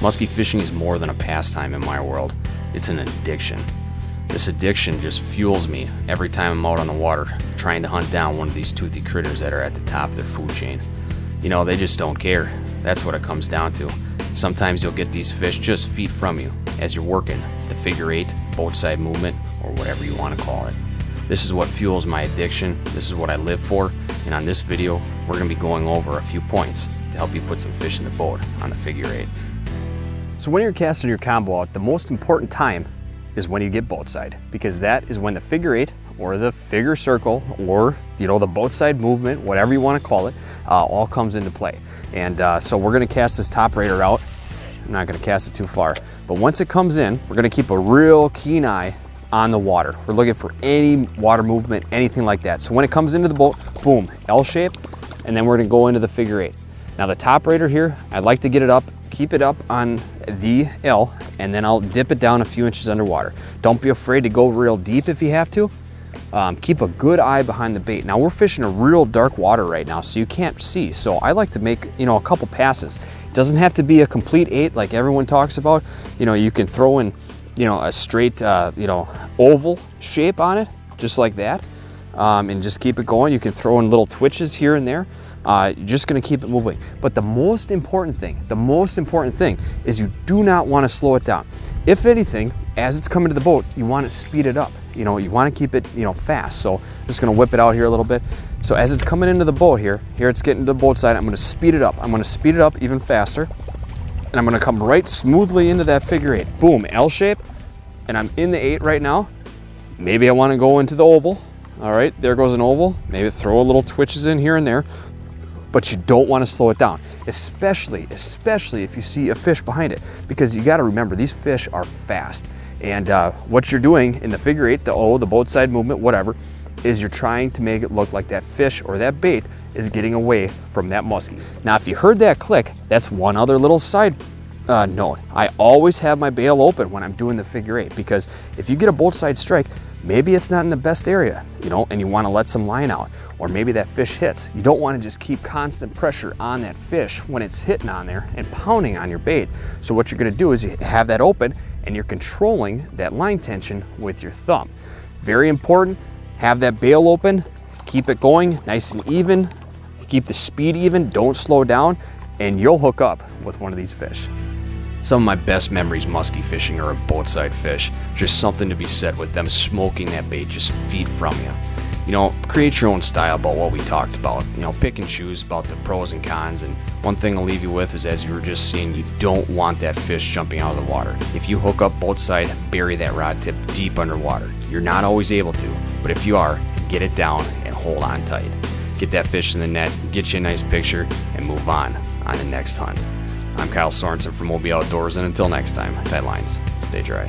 Muskie fishing is more than a pastime in my world, it's an addiction. This addiction just fuels me every time I'm out on the water trying to hunt down one of these toothy critters that are at the top of their food chain. You know, they just don't care. That's what it comes down to. Sometimes you'll get these fish just feet from you as you're working the figure eight, boat side movement, or whatever you want to call it. This is what fuels my addiction, this is what I live for, and on this video, we're going to be going over a few points to help you put some fish in the boat on the figure eight. So when you're casting your combo out, the most important time is when you get boat side, because that is when the figure eight or the figure circle or you know the boat side movement, whatever you want to call it, uh, all comes into play. And uh, so we're going to cast this top raider out. I'm not going to cast it too far, but once it comes in, we're going to keep a real keen eye on the water. We're looking for any water movement, anything like that. So when it comes into the boat, boom, L shape, and then we're gonna go into the figure eight. Now the top raider here, I'd like to get it up, keep it up on the L, and then I'll dip it down a few inches underwater. Don't be afraid to go real deep if you have to. Um, keep a good eye behind the bait. Now we're fishing a real dark water right now, so you can't see. So I like to make, you know, a couple passes. It doesn't have to be a complete eight like everyone talks about. You know, you can throw in you know, a straight, uh, you know, oval shape on it, just like that. Um, and just keep it going. You can throw in little twitches here and there. Uh, you're just gonna keep it moving. But the most important thing, the most important thing is you do not wanna slow it down. If anything, as it's coming to the boat, you wanna speed it up. You know, you wanna keep it, you know, fast. So I'm just gonna whip it out here a little bit. So as it's coming into the boat here, here it's getting to the boat side, I'm gonna speed it up. I'm gonna speed it up even faster and I'm gonna come right smoothly into that figure eight. Boom, L shape, and I'm in the eight right now. Maybe I wanna go into the oval. All right, there goes an oval. Maybe throw a little twitches in here and there, but you don't wanna slow it down, especially, especially if you see a fish behind it, because you gotta remember, these fish are fast. And uh, what you're doing in the figure eight, the O, the boat side movement, whatever, is you're trying to make it look like that fish or that bait is getting away from that muskie. Now, if you heard that click, that's one other little side uh. I always have my bail open when I'm doing the figure eight because if you get a boat side strike, maybe it's not in the best area, you know, and you want to let some line out, or maybe that fish hits. You don't want to just keep constant pressure on that fish when it's hitting on there and pounding on your bait. So what you're going to do is you have that open and you're controlling that line tension with your thumb. Very important, have that bail open, keep it going nice and even, keep the speed even, don't slow down, and you'll hook up with one of these fish. Some of my best memories muskie fishing are a boat side fish. Just something to be said with them smoking that bait just feet from you. You know, create your own style about what we talked about. You know, pick and choose about the pros and cons. And one thing I'll leave you with is as you were just seeing, you don't want that fish jumping out of the water. If you hook up boat side, bury that rod tip deep underwater. You're not always able to, but if you are, get it down and hold on tight. Get that fish in the net, get you a nice picture, and move on on the next hunt. I'm Kyle Sorensen from OB Outdoors, and until next time, tight lines, stay dry.